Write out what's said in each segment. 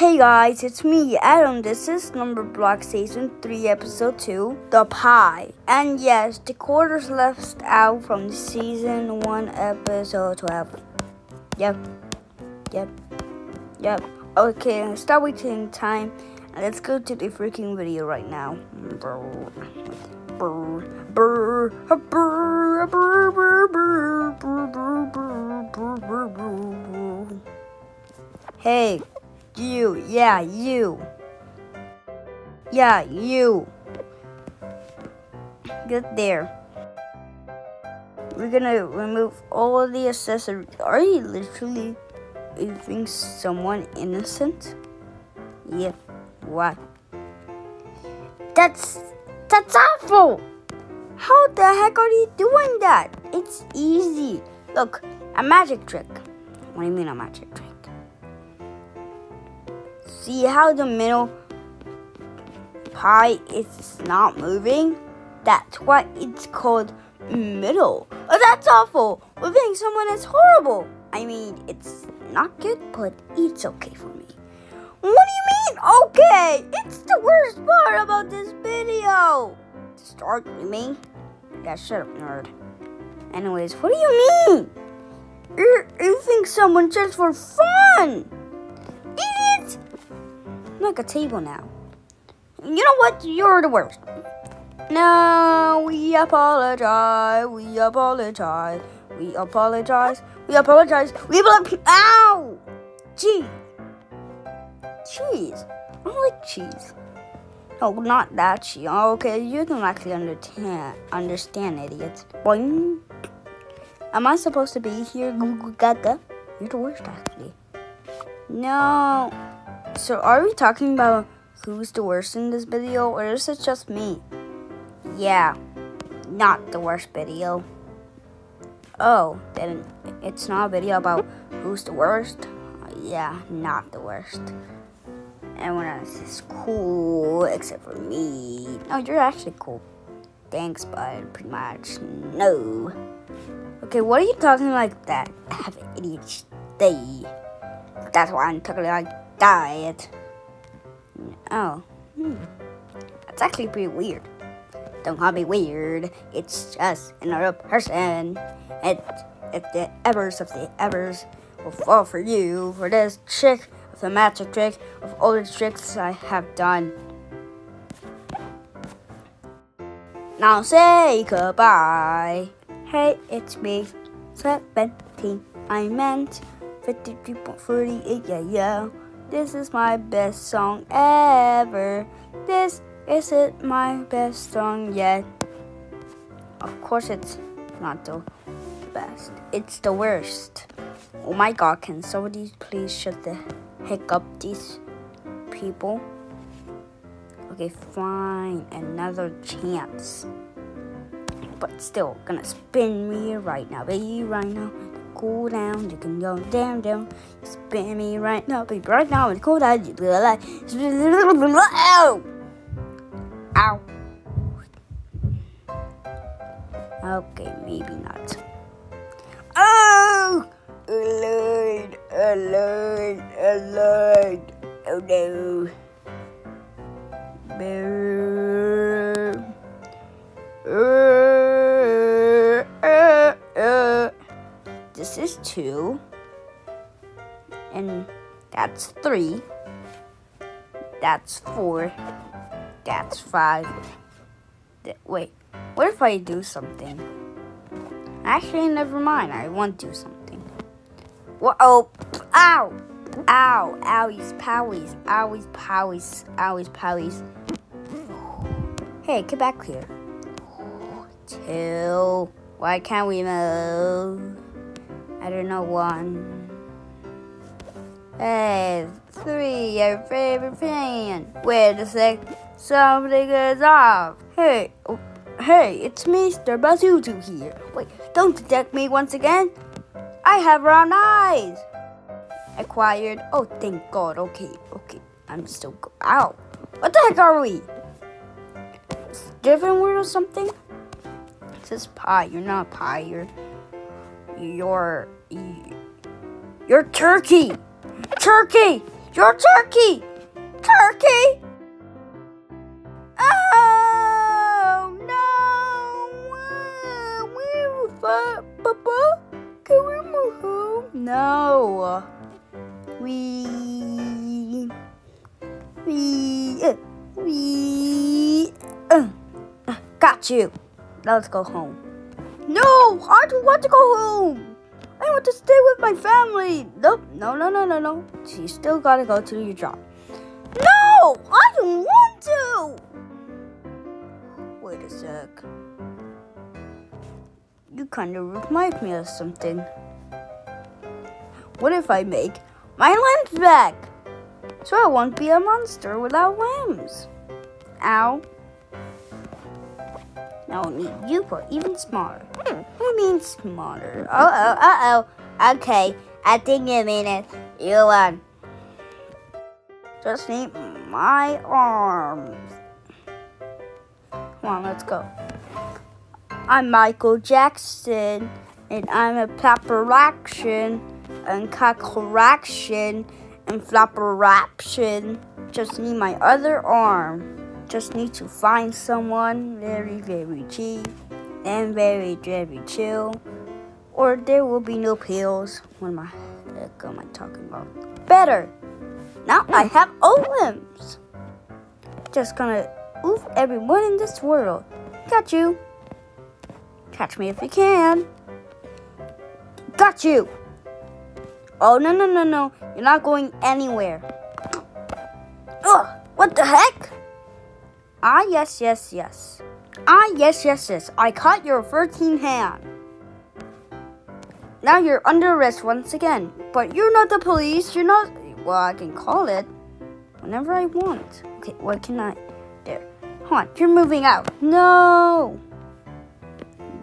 Hey guys, it's me, Adam. This is Number Block Season 3, Episode 2, The Pi. And yes, the quarters left out from Season 1, Episode 12. Yep, yep, yep. Okay, stop wasting time let's go to the freaking video right now. Hey, you, yeah, you. Yeah, you. Get there. We're gonna remove all of the accessories. Are you literally leaving someone innocent? Yep. What? That's that's awful. How the heck are you doing that? It's easy. Look, a magic trick. What do you mean a magic trick? See how the middle pie is not moving? That's why it's called middle. Oh, that's awful. Moving someone is horrible. I mean, it's not good, but it's okay for me. What do you mean, okay? It's the worst part about this video. To start, you mean? Yeah, shut up, nerd. Anyways, what do you mean? You, you think someone just for fun? Like a table now. You know what? You're the worst. No, we apologize. We apologize. We apologize. We apologize. We apologize. Ow! Gee. Cheese. I don't like cheese. Oh, not that cheese. Okay, you can actually understand, understand, idiots. Boing. Am I supposed to be here, Gaga? You're the worst, actually. No. So, are we talking about who's the worst in this video, or is it just me? Yeah, not the worst video. Oh, then it's not a video about who's the worst? Yeah, not the worst. Everyone else is cool except for me. No, you're actually cool. Thanks, bud. Pretty much. No. Okay, what are you talking like that? I have an ADHD. That's why I'm talking like that. Oh. Hmm. That's actually pretty weird. Don't call me weird. It's just another person. It, if the evers of the evers will fall for you for this trick of the magic trick of all the tricks I have done. Now say goodbye. Hey, it's me, 17. I meant 53.38. Yeah, yeah. This is my best song ever. This is it my best song yet. Of course, it's not the best. It's the worst. Oh my god, can somebody please shut the heck up, these people? Okay, fine. Another chance. But still, gonna spin me right now, baby, right now. Cool down, you can go down, down. Spin me right now, baby, right now. It's cool down, you feel like. Ow! Ow. Okay, maybe not. Oh! Alert! Alert! Alert! Oh no! Brr. Two, and that's three. That's four. That's five. Th- Wait, what if I do something? Actually, never mind. I won't do something. Whoa! Oh, ow! Ow! Owies, powies, owies, powies, owies, powies. Hey, get back here. Two. Why can't we move? I don't know. One. Hey, three. Your favorite fan. Wait a sec. Something is off. Hey, oh, hey, it's Mr. Bazutu here. Wait, don't detect me once again. I have round eyes. Acquired. Oh, thank God. Okay, okay. I'm still. Go- Ow. What the heck are we? Different word or something? It says pie. You're not pie. You're. You're. You're turkey. Turkey. Your turkey! Turkey! Oh no! Papa? Can we move home? No. We we uh, we uh, got you. Now let's go home. No, I don't want to go home. I want to stay with my family. Nope, no, no, no, no, no. You still gotta go to your job. No, I don't want to. Wait a sec. You kind of remind me of something. What if I make my limbs back? So I won't be a monster without limbs. Ow. Now I need you for even smaller. Hmm, who means smaller? Uh oh, uh oh. Okay, I think you mean it. You won. Just need my arms. Come on, let's go. I'm Michael Jackson, and I'm a paparazzi and cockroaction and flopperation. Just need my other arm. Just need to find someone very, very cheap and very, very chill. Or there will be no pills. What am I, what am I talking about? Better! Now I have limbs. Just gonna oof everyone in this world. Got you. Catch me if you can. Got you. Oh, no, no, no, no. You're not going anywhere. Ugh, what the heck? Ah, yes, yes, yes. Ah, yes, yes, yes. I caught your 13 hand. Now you're under arrest once again. But you're not the police. You're not. Well, I can call it whenever I want. Okay, what can I. There. Hold on, you're moving out. No!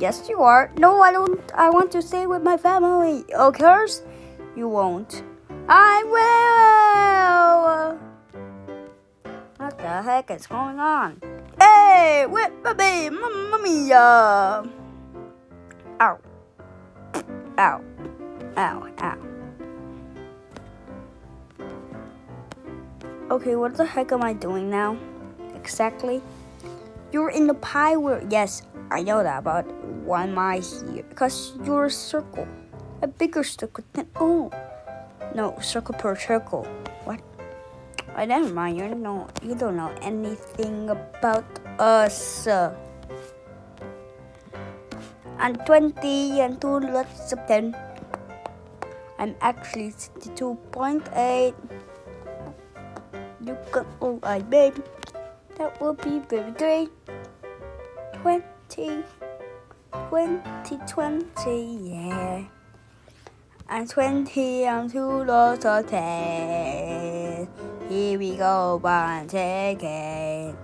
Yes, you are. No, I don't. I want to stay with my family. Okay? You won't. I will! What the heck is going on? Hey, baby, mamma mia! Ow. Ow. Ow, ow. Okay, what the heck am I doing now? Exactly? You're in the pi world. Yes, I know that, but why am I here? Because you're a circle. A bigger circle than. Oh! No, circle per circle. What? Oh, never mind. You don't. You don't know anything about us. I'm 20 and 2 lots of 10. I'm actually 62.8. You got all I made. That will be very great. 20, 2020, yeah. I'm 20 and 2 lots of 10. Here we go, one second.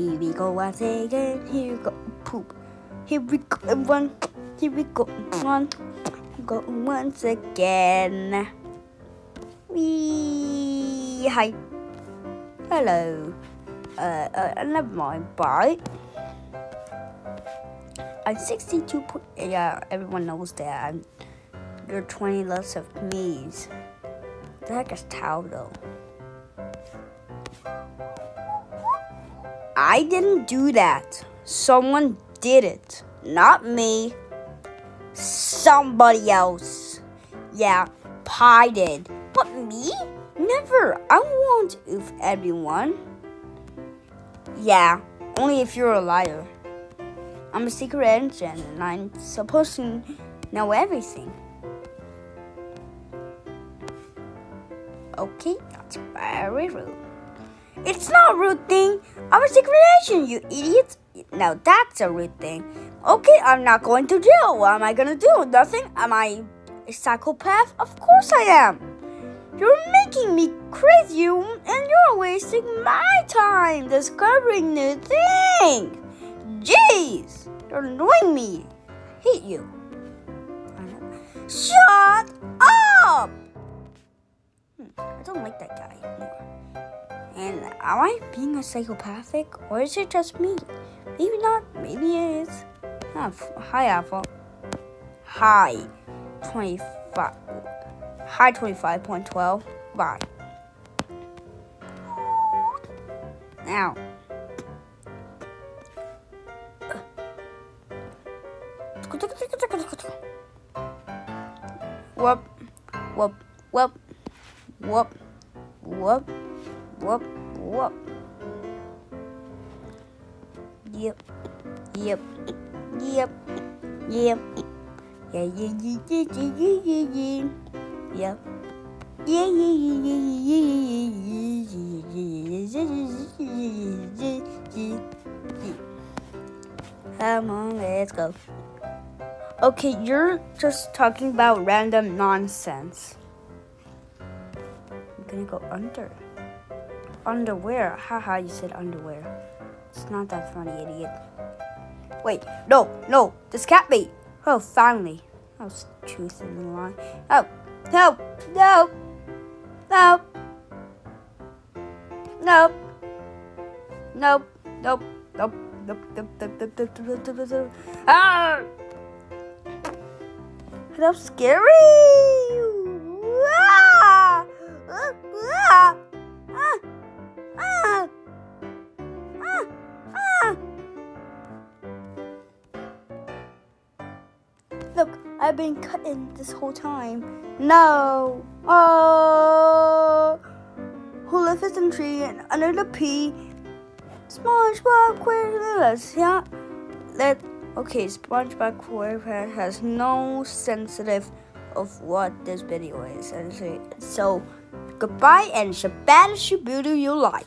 Here we go, one second. Here we go, poop. Here we go, one. Here we go, one. Go once again. Wee, hi. Hello. Uh, uh, never mind. Bye. I'm 62. Po- yeah, everyone knows that. I'm, you're 20 less of me's. The heck is Tau though? I didn't do that. Someone did it. Not me. Somebody else. Yeah, Pi did. But me? Never. I won't oof everyone. Yeah, only if you're a liar. I'm a secret agent and I'm supposed to know everything. Okay, that's very rude. It's not a rude thing. I'm a secret agent, you idiot. Now that's a rude thing. Okay, I'm not going to jail. What am I gonna do? Nothing? Am I a psychopath? Of course I am. You're making me crazy and you're wasting my time discovering new things. Jeez, you're annoying me. Hate you. Shut up! Hmm, I don't like that guy anymore. And am I being a psychopathic? Or is it just me? Maybe not. Maybe it is. Oh, hi, Apple. Hi. 25. Hi, 25.12. Bye. Now. Whoop, whoop, whoop, whoop, whoop whoop, whoop. Yep, yep, yep, yep. Yeah, yeah, yeah, yeah, yeah, yeah, yeah, yeah. Yep. Yeah, yeah, yeah, yeah, yeah, yeah, yeah, yeah, yeah, yeah. Come on, let's go. Okay, you're just talking about random nonsense. I'm gonna go under. Underwear. Haha, you said underwear. It's not that funny, idiot. Wait, no, no, this can't be. Oh, finally. I was truth in the line. Oh, no, no, no, nope, nope, nope, nope, nope, nope, nope, nope, nope, nope, nope, nope. Ah! That's scary. Ah! Ah! Ah! Ah! Ah! Ah! Ah! Look, I've been cutting this whole time. No. Oh. Who lives in the tree and under the P? SpongeBob SquarePants. Yeah. Let. Okay, SpongeBob SquarePants has no sensitive of what this video is, and so, so goodbye and shabada shabudu you like.